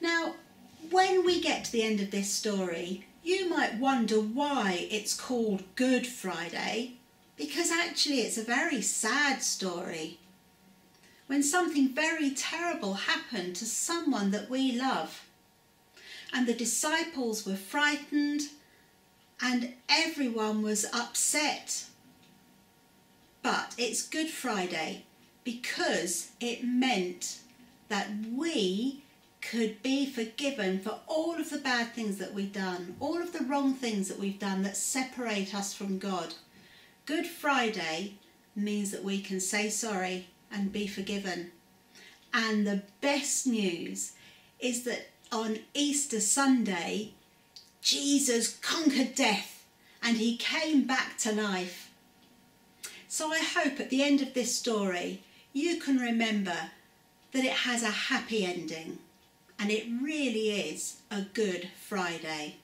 Now, when we get to the end of this story, you might wonder why it's called Good Friday, because actually it's a very sad story. When something very terrible happened to someone that we love, and the disciples were frightened, and everyone was upset. But it's Good Friday because it meant that we could be forgiven for all of the bad things that we've done, all of the wrong things that we've done that separate us from God. Good Friday means that we can say sorry and be forgiven. And the best news is that on Easter Sunday, Jesus conquered death and he came back to life. So I hope at the end of this story you can remember that it has a happy ending and it really is a Good Friday.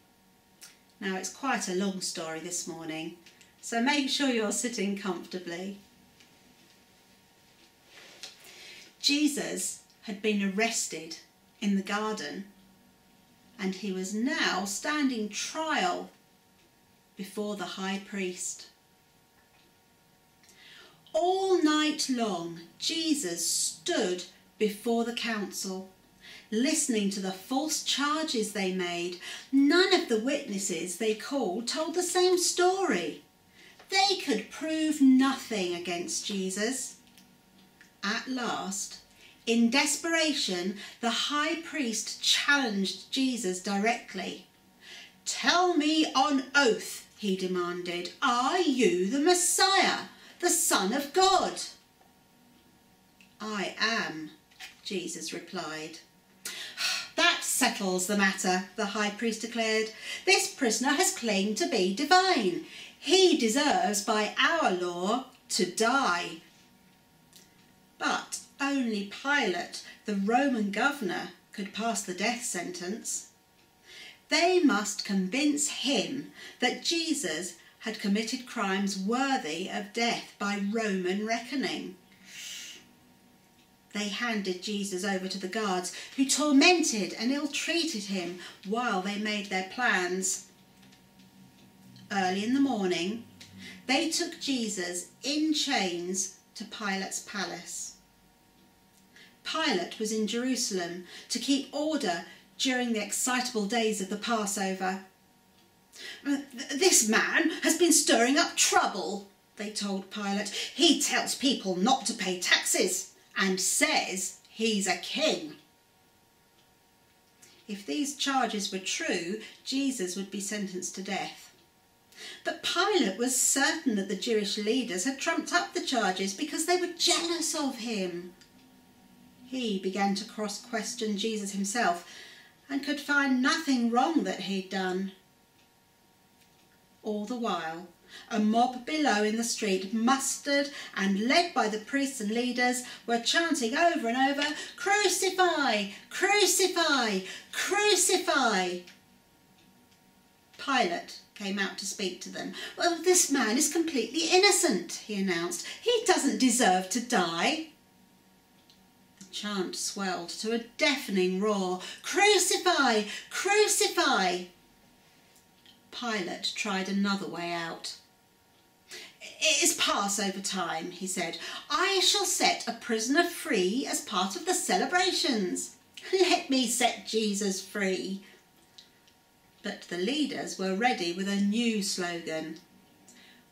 Now it's quite a long story this morning, so make sure you're sitting comfortably. Jesus had been arrested in the garden and he was now standing trial before the high priest. All night long, Jesus stood before the council, listening to the false charges they made. None of the witnesses they called told the same story. They could prove nothing against Jesus. At last, in desperation, the high priest challenged Jesus directly. Tell me on oath, he demanded, are you the Messiah, the Son of God? I am, Jesus replied. That settles the matter, the high priest declared. This prisoner has claimed to be divine. He deserves, by our law, to die. But only Pilate, the Roman governor, could pass the death sentence. They must convince him that Jesus had committed crimes worthy of death by Roman reckoning. They handed Jesus over to the guards, who tormented and ill treated him while they made their plans. Early in the morning, they took Jesus in chains to Pilate's palace. Pilate was in Jerusalem to keep order during the excitable days of the Passover. Uh, this man has been stirring up trouble, they told Pilate. He tells people not to pay taxes and says he's a king. If these charges were true, Jesus would be sentenced to death. But Pilate was certain that the Jewish leaders had trumped up the charges because they were jealous of him he began to cross question Jesus himself and could find nothing wrong that he'd done. All the while, a mob below in the street, mustered and led by the priests and leaders, were chanting over and over, Crucify! Crucify! Crucify! Pilate came out to speak to them. Well, this man is completely innocent, he announced. He doesn't deserve to die The chant swelled to a deafening roar. Crucify! Crucify! Pilate tried another way out. It is Passover time, he said. I shall set a prisoner free as part of the celebrations. Let me set Jesus free. But the leaders were ready with a new slogan.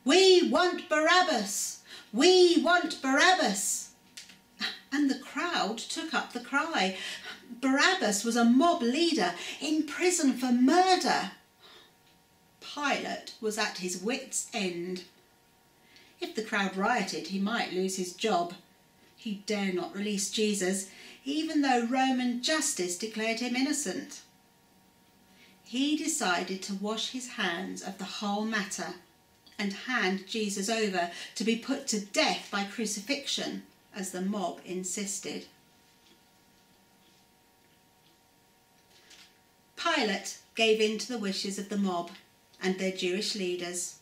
We want Barabbas! We want Barabbas! and the crowd took up the cry. Barabbas was a mob leader in prison for murder. Pilate was at his wits' end. If the crowd rioted, he might lose his job. He dare not release Jesus, even though Roman justice declared him innocent. He decided to wash his hands of the whole matter and hand Jesus over to be put to death by crucifixion as the mob insisted. Pilate gave in to the wishes of the mob and their Jewish leaders.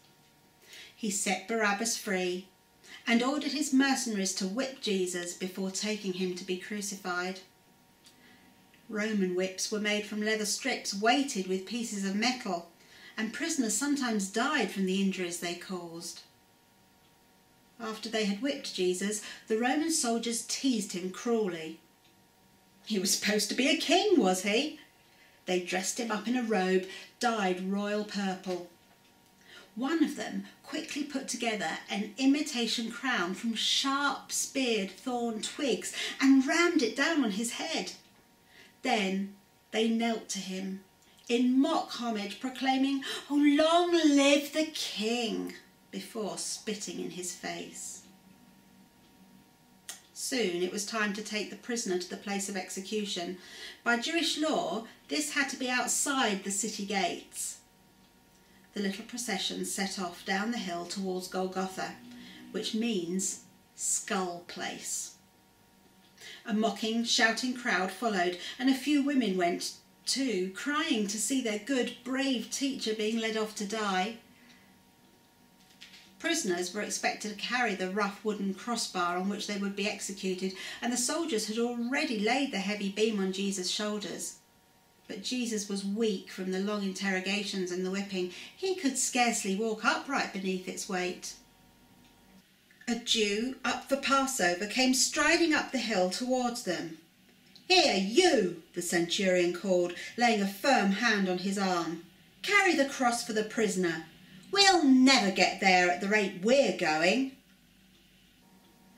He set Barabbas free and ordered his mercenaries to whip Jesus before taking him to be crucified. Roman whips were made from leather strips weighted with pieces of metal, and prisoners sometimes died from the injuries they caused. After they had whipped Jesus, the Roman soldiers teased him cruelly. He was supposed to be a king, was he? They dressed him up in a robe dyed royal purple. One of them quickly put together an imitation crown from sharp speared thorn twigs and rammed it down on his head. Then they knelt to him in mock homage, proclaiming, Oh, long live the king, before spitting in his face. Soon it was time to take the prisoner to the place of execution. By Jewish law, this had to be outside the city gates. The little procession set off down the hill towards Golgotha, which means skull place. A mocking, shouting crowd followed, and a few women went too, crying to see their good, brave teacher being led off to die. Prisoners were expected to carry the rough wooden crossbar on which they would be executed, and the soldiers had already laid the heavy beam on Jesus' shoulders. But Jesus was weak from the long interrogations and the whipping. He could scarcely walk upright beneath its weight. A Jew up for Passover came striding up the hill towards them. Here, you, the centurion called, laying a firm hand on his arm. Carry the cross for the prisoner. We'll never get there at the rate we're going.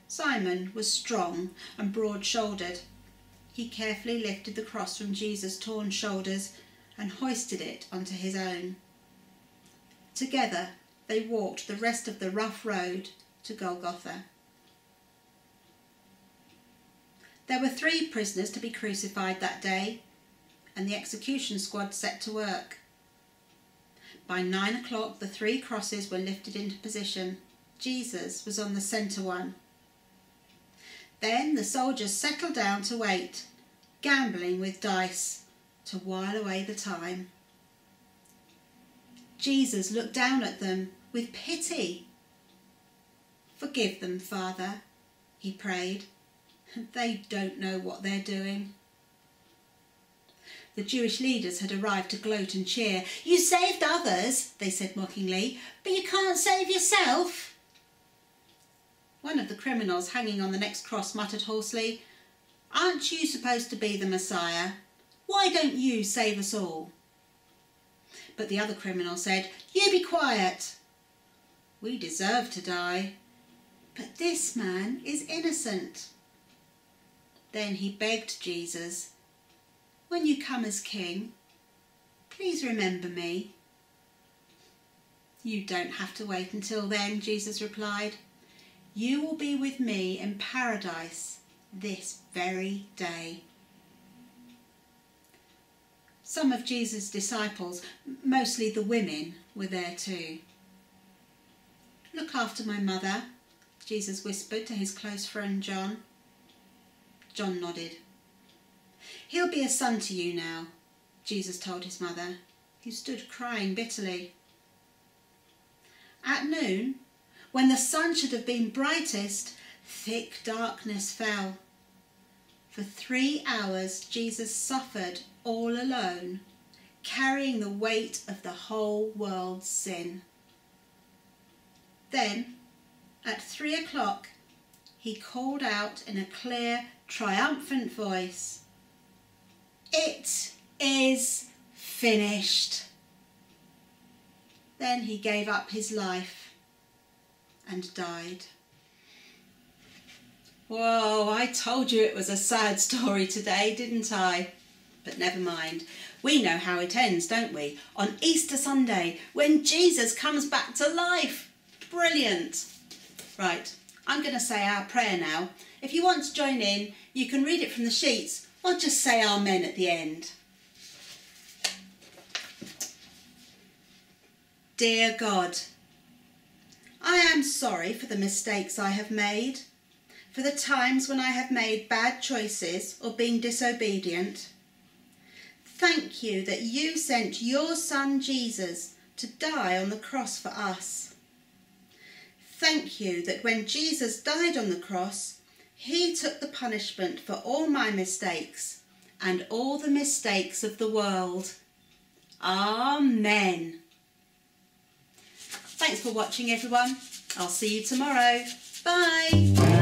Simon was strong and broad shouldered. He carefully lifted the cross from Jesus' torn shoulders and hoisted it onto his own. Together they walked the rest of the rough road to Golgotha. There were three prisoners to be crucified that day, and the execution squad set to work. By nine o'clock, the three crosses were lifted into position. Jesus was on the centre one. Then the soldiers settled down to wait, gambling with dice to while away the time. Jesus looked down at them with pity. Forgive them, Father, he prayed. They don't know what they're doing. The Jewish leaders had arrived to gloat and cheer. You saved others, they said mockingly, but you can't save yourself. One of the criminals hanging on the next cross muttered hoarsely, Aren't you supposed to be the Messiah? Why don't you save us all? But the other criminal said, You be quiet. We deserve to die, but this man is innocent. Then he begged Jesus when you come as king, please remember me. You don't have to wait until then, Jesus replied. You will be with me in paradise this very day. Some of Jesus' disciples, mostly the women, were there too. Look after my mother, Jesus whispered to his close friend John. John nodded. He'll be a son to you now, Jesus told his mother, who stood crying bitterly. At noon, when the sun should have been brightest, thick darkness fell. For three hours Jesus suffered all alone, carrying the weight of the whole world's sin. Then, at three o'clock, he called out in a clear, triumphant voice, it is finished. Then he gave up his life and died. Whoa, I told you it was a sad story today, didn't I? But never mind. We know how it ends, don't we? On Easter Sunday, when Jesus comes back to life. Brilliant. Right, I'm going to say our prayer now. If you want to join in, you can read it from the sheets or just say Amen at the end. Dear God, I am sorry for the mistakes I have made, for the times when I have made bad choices or been disobedient. Thank you that you sent your Son Jesus to die on the cross for us. Thank you that when Jesus died on the cross, he took the punishment for all my mistakes and all the mistakes of the world. Amen. Thanks for watching everyone. I'll see you tomorrow. Bye.